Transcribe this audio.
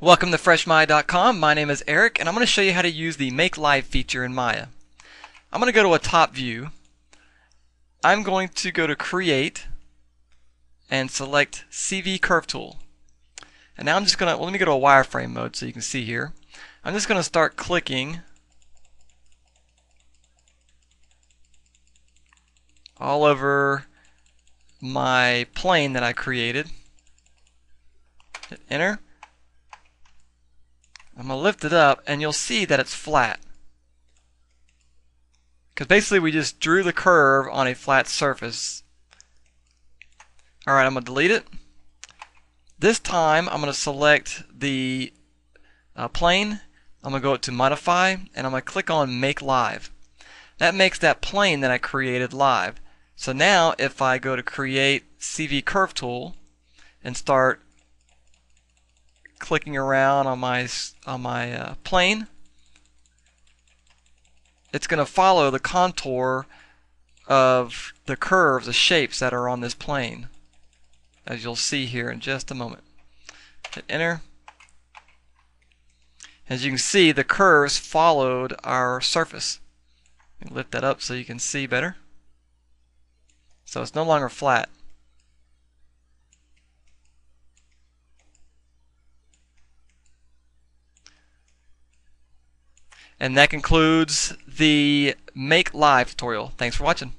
Welcome to FreshMaya.com. My name is Eric and I'm going to show you how to use the Make Live feature in Maya. I'm going to go to a top view. I'm going to go to Create and select CV Curve Tool. And now I'm just going to, well, let me go to a wireframe mode so you can see here. I'm just going to start clicking all over my plane that I created. Hit enter. I'm going to lift it up and you'll see that it's flat. Because basically we just drew the curve on a flat surface. Alright, I'm going to delete it. This time I'm going to select the uh, plane. I'm going to go to modify and I'm going to click on make live. That makes that plane that I created live. So now if I go to create CV curve tool and start clicking around on my on my uh, plane, it's going to follow the contour of the curves, the shapes that are on this plane, as you'll see here in just a moment. Hit enter. As you can see, the curves followed our surface. Lift that up so you can see better. So it's no longer flat. And that concludes the Make Live tutorial. Thanks for watching.